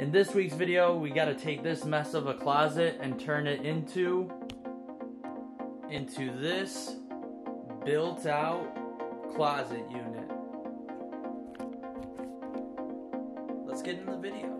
In this week's video, we gotta take this mess of a closet and turn it into into this built out closet unit. Let's get into the video.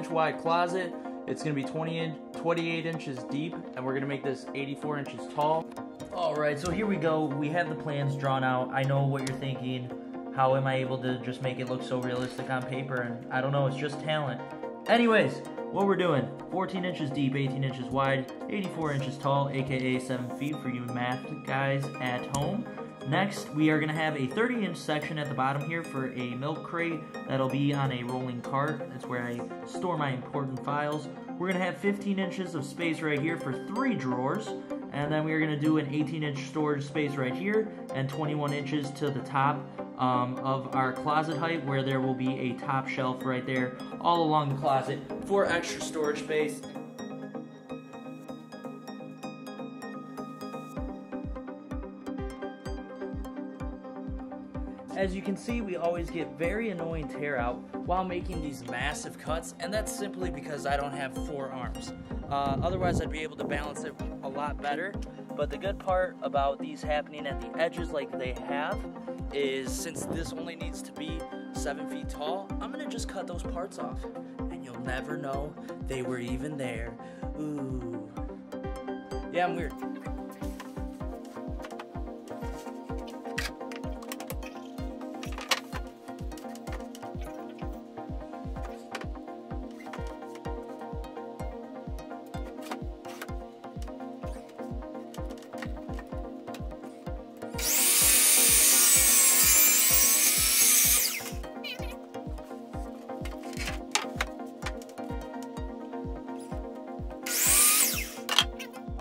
Inch wide closet. It's gonna be 20 in, 28 inches deep, and we're gonna make this 84 inches tall. All right, so here we go. We have the plans drawn out. I know what you're thinking. How am I able to just make it look so realistic on paper? And I don't know, it's just talent. Anyways, what we're doing 14 inches deep, 18 inches wide, 84 inches tall, aka 7 feet for you math guys at home. Next, we are going to have a 30 inch section at the bottom here for a milk crate that'll be on a rolling cart. That's where I store my important files. We're going to have 15 inches of space right here for three drawers. And then we're going to do an 18 inch storage space right here and 21 inches to the top um, of our closet height where there will be a top shelf right there all along the closet for extra storage space As you can see, we always get very annoying tear out while making these massive cuts, and that's simply because I don't have four arms. Uh, otherwise, I'd be able to balance it a lot better. But the good part about these happening at the edges like they have is since this only needs to be seven feet tall, I'm gonna just cut those parts off. And you'll never know they were even there. Ooh. Yeah, I'm weird.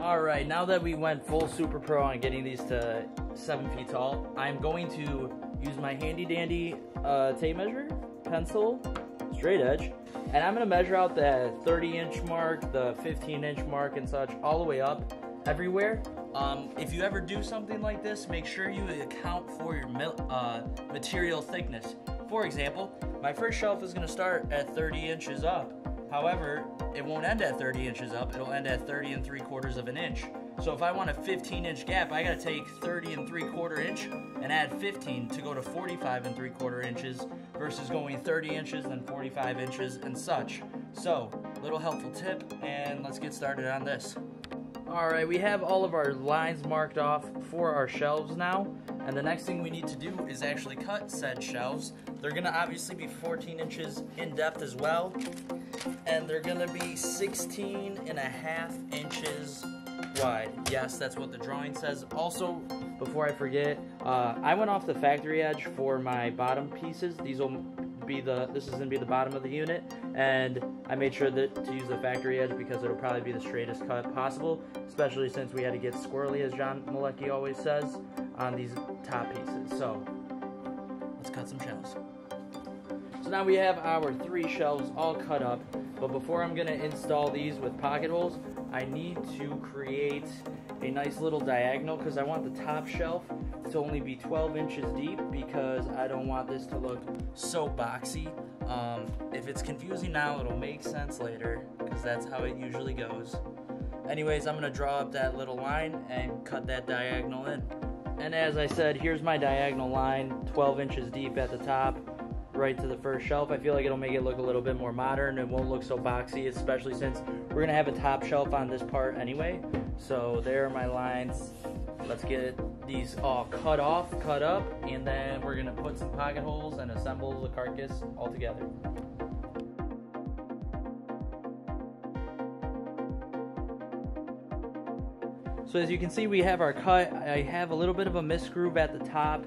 All right, now that we went full super pro on getting these to seven feet tall, I'm going to use my handy dandy uh, tape measure, pencil, straight edge, and I'm gonna measure out the 30 inch mark, the 15 inch mark and such, all the way up everywhere. Um, if you ever do something like this, make sure you account for your uh, material thickness. For example, my first shelf is gonna start at 30 inches up. However, it won't end at 30 inches up, it'll end at 30 and 3 quarters of an inch. So if I want a 15 inch gap, I gotta take 30 and 3 quarter inch and add 15 to go to 45 and 3 quarter inches versus going 30 inches and 45 inches and such. So, little helpful tip, and let's get started on this. Alright, we have all of our lines marked off for our shelves now. And the next thing we need to do is actually cut said shelves. They're gonna obviously be 14 inches in depth as well. And they're gonna be 16 and a half inches wide. Yes, that's what the drawing says. Also, before I forget, uh, I went off the factory edge for my bottom pieces. These will be the, this is gonna be the bottom of the unit. And I made sure that to use the factory edge because it'll probably be the straightest cut possible, especially since we had to get squirrely, as John Malecki always says, on these top pieces. So, let's cut some shelves. So now we have our three shelves all cut up, but before I'm gonna install these with pocket holes, I need to create a nice little diagonal because I want the top shelf to only be 12 inches deep because I don't want this to look so boxy. Um, if it's confusing now, it'll make sense later because that's how it usually goes. Anyways, I'm gonna draw up that little line and cut that diagonal in. And as I said, here's my diagonal line, 12 inches deep at the top, right to the first shelf. I feel like it'll make it look a little bit more modern. It won't look so boxy, especially since we're gonna have a top shelf on this part anyway. So there are my lines. Let's get these all cut off, cut up, and then we're gonna put some pocket holes and assemble the carcass all together. So as you can see, we have our cut. I have a little bit of a misgroove at the top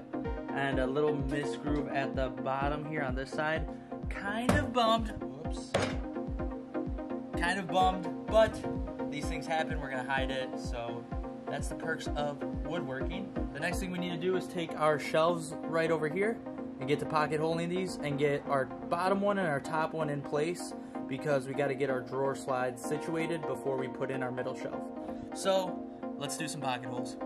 and a little misgroove at the bottom here on this side. Kind of bummed. Whoops. Kind of bummed, but these things happen. We're gonna hide it, so That's the perks of woodworking. The next thing we need to do is take our shelves right over here and get the pocket holding these and get our bottom one and our top one in place because we got to get our drawer slides situated before we put in our middle shelf. So let's do some pocket holes.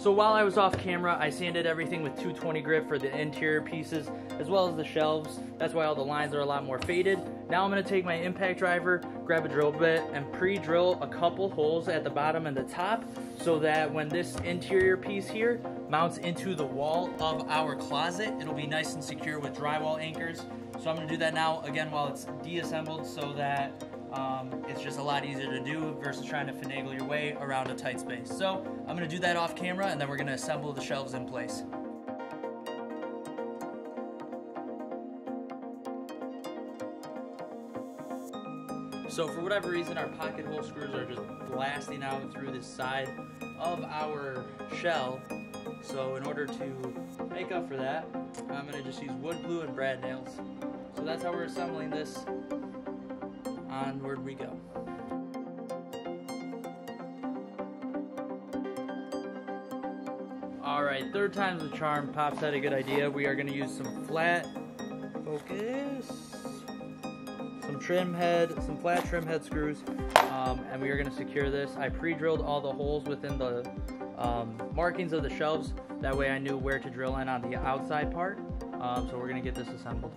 So while I was off camera, I sanded everything with 220 grit for the interior pieces, as well as the shelves. That's why all the lines are a lot more faded. Now I'm gonna take my impact driver, grab a drill bit, and pre-drill a couple holes at the bottom and the top, so that when this interior piece here mounts into the wall of our closet, it'll be nice and secure with drywall anchors. So I'm gonna do that now, again, while it's deassembled, so that um, it's just a lot easier to do versus trying to finagle your way around a tight space. So I'm gonna do that off camera and then we're gonna assemble the shelves in place. So for whatever reason, our pocket hole screws are just blasting out through the side of our shell. So in order to make up for that, I'm gonna just use wood glue and brad nails. So that's how we're assembling this onward we go. Alright, third time's the charm. Pops had a good idea. We are going to use some flat, focus, some trim head, some flat trim head screws, um, and we are going to secure this. I pre-drilled all the holes within the um, markings of the shelves. That way I knew where to drill in on the outside part. Um, so we're going to get this assembled.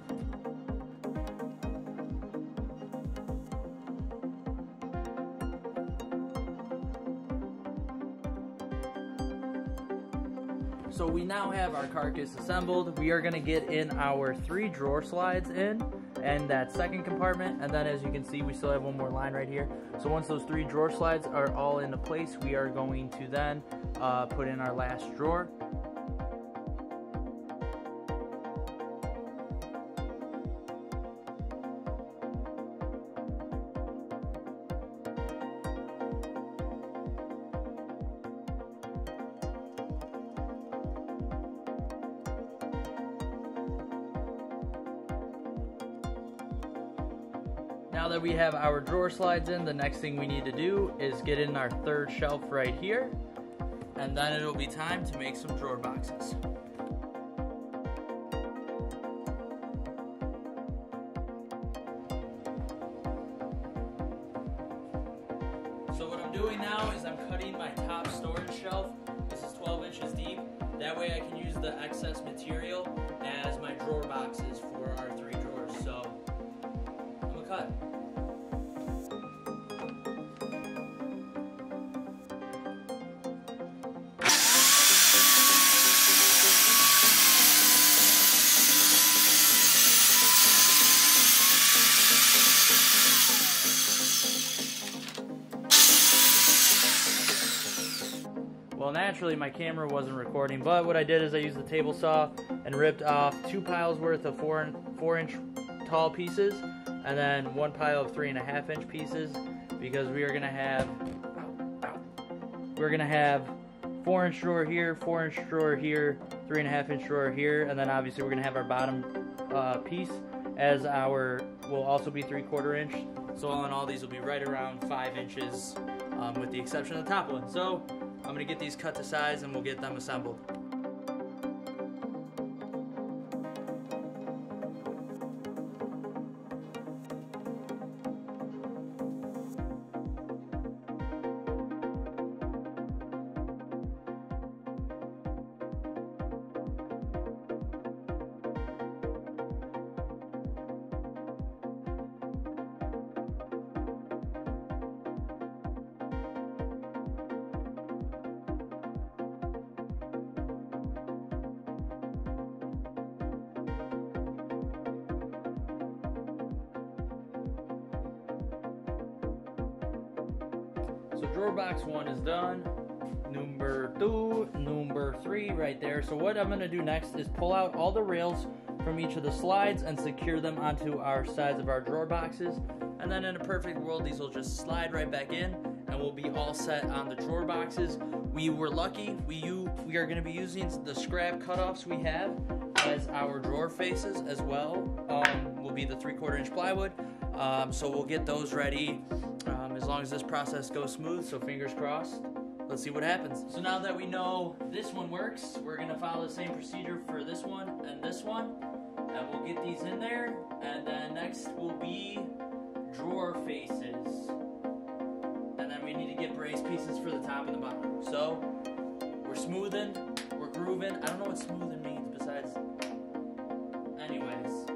So we now have our carcass assembled. We are gonna get in our three drawer slides in and that second compartment. And then as you can see, we still have one more line right here. So once those three drawer slides are all into place, we are going to then uh, put in our last drawer. Now that we have our drawer slides in, the next thing we need to do is get in our third shelf right here, and then it'll be time to make some drawer boxes. So what I'm doing now is I'm cutting my top storage shelf. This is 12 inches deep. That way I can use the excess material as my drawer boxes for our naturally, my camera wasn't recording, but what I did is I used the table saw and ripped off two piles worth of four, four inch tall pieces, and then one pile of three and a half inch pieces, because we are gonna have, we're gonna have four inch drawer here, four inch drawer here, three and a half inch drawer here, and then obviously we're gonna have our bottom uh, piece as our will also be three quarter inch. So all in all, these will be right around five inches, um, with the exception of the top one. So I'm gonna get these cut to size and we'll get them assembled. So drawer box one is done. Number two, number three right there. So what I'm gonna do next is pull out all the rails from each of the slides and secure them onto our sides of our drawer boxes. And then in a perfect world, these will just slide right back in and we'll be all set on the drawer boxes. We were lucky, we, u- we are gonna be using the scrap cutoffs we have as our drawer faces as well um, will be the three quarter inch plywood. Um, so we'll get those ready as long as this process goes smooth. So fingers crossed. Let's see what happens. So now that we know this one works, we're gonna follow the same procedure for this one and this one. And we'll get these in there. And then next will be drawer faces. And then we need to get brace pieces for the top and the bottom. So we're smoothing, we're grooving. I don't know what smoothing means besides. Anyways,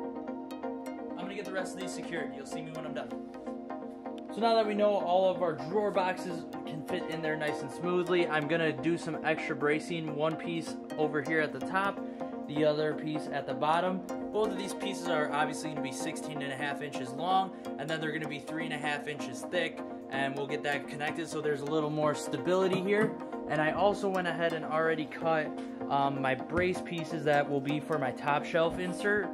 I'm gonna get the rest of these secured. You'll see me when I'm done. So now that we know all of our drawer boxes can fit in there nice and smoothly, I'm gonna do some extra bracing. One piece over here at the top, the other piece at the bottom. Both of these pieces are obviously gonna be 16 and a half inches long, and then they're gonna be three and a half inches thick, and we'll get that connected so there's a little more stability here. And I also went ahead and already cut um, my brace pieces that will be for my top shelf insert.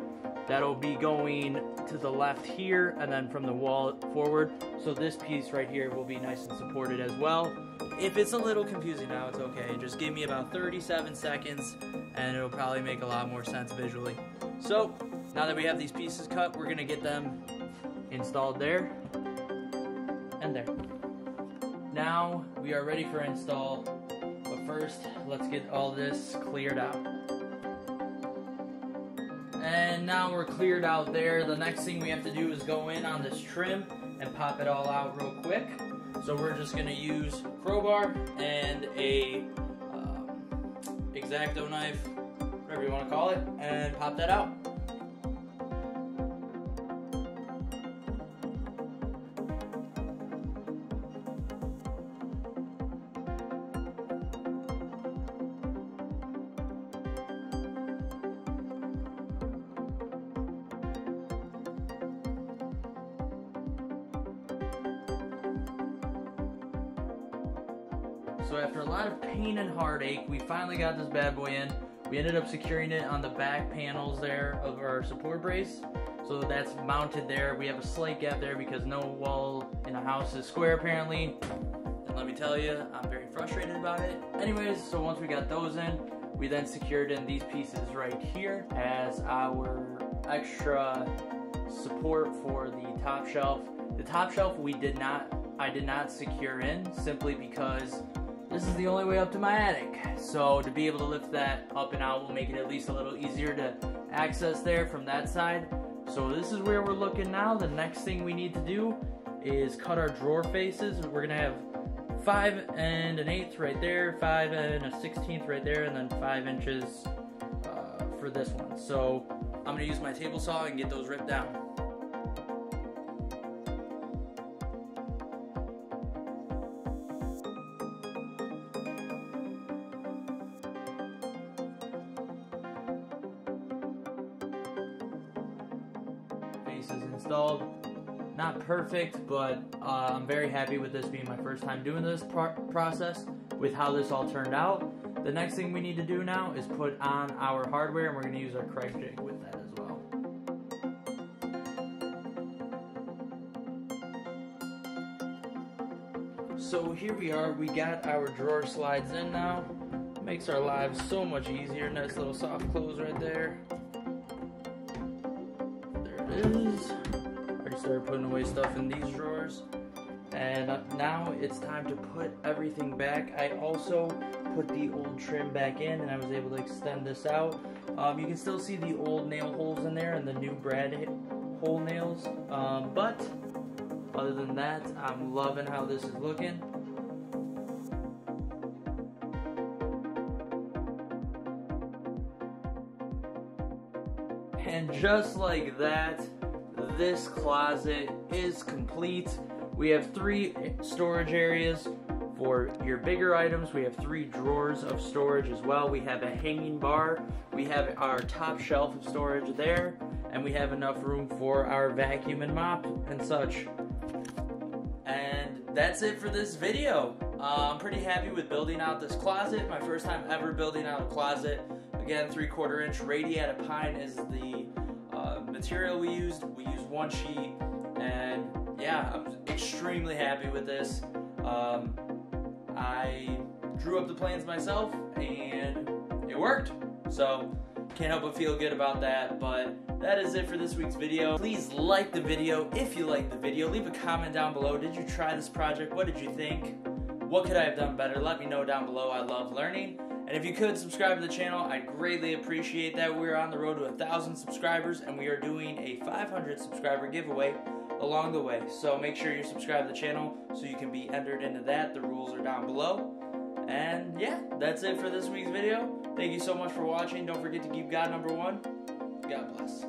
That'll be going to the left here and then from the wall forward. So this piece right here will be nice and supported as well. If it's a little confusing now, it's okay. Just give me about 37 seconds and it'll probably make a lot more sense visually. So now that we have these pieces cut, we're gonna get them installed there and there. Now we are ready for install, but first let's get all this cleared out. Now we're cleared out there. The next thing we have to do is go in on this trim and pop it all out real quick. So we're just gonna use crowbar and a um, X-Acto knife, whatever you wanna call it, and pop that out. So after a lot of pain and heartache, we finally got this bad boy in. We ended up securing it on the back panels there of our support brace. So that's mounted there. We have a slight gap there because no wall in a house is square apparently. And let me tell you, I'm very frustrated about it. Anyways, so once we got those in, we then secured in these pieces right here as our extra support for the top shelf. The top shelf we did not, I did not secure in simply because this is the only way up to my attic. So to be able to lift that up and out will make it at least a little easier to access there from that side. So this is where we're looking now. The next thing we need to do is cut our drawer faces. We're gonna have five and an eighth right there, five and a sixteenth right there, and then five inches uh, for this one. So I'm gonna use my table saw and get those ripped down. Installed. Not perfect, but uh, I'm very happy with this being my first time doing this pro- process with how this all turned out. The next thing we need to do now is put on our hardware, and we're going to use our Kreg jig with that as well. So here we are. We got our drawer slides in now. Makes our lives so much easier. Nice little soft close right there. Is. Already started putting away stuff in these drawers. And uh, now it's time to put everything back. I also put the old trim back in and I was able to extend this out. Um, you can still see the old nail holes in there and the new brad hole nails. Um, but other than that, I'm loving how this is looking. Just like that, this closet is complete. We have three storage areas for your bigger items. We have three drawers of storage as well. We have a hanging bar. We have our top shelf of storage there. And we have enough room for our vacuum and mop and such. And that's it for this video. Uh, I'm pretty happy with building out this closet. My first time ever building out a closet. Again, three quarter inch radiata pine is the material we used. We used one sheet, and yeah, I'm extremely happy with this. Um, I drew up the plans myself, and it worked. So Can't help but feel good about that, but that is it for this week's video. Please like the video if you like the video. Leave a comment down below. Did you try this project? What did you think? What could I have done better? Let me know down below. I love learning. And if you could subscribe to the channel, I'd greatly appreciate that. We're on the road to a thousand subscribers, and we are doing a 500 subscriber giveaway along the way. So make sure you subscribe to the channel so you can be entered into that. The rules are down below. And yeah, that's it for this week's video. Thank you so much for watching. Don't forget to keep God number one. God bless.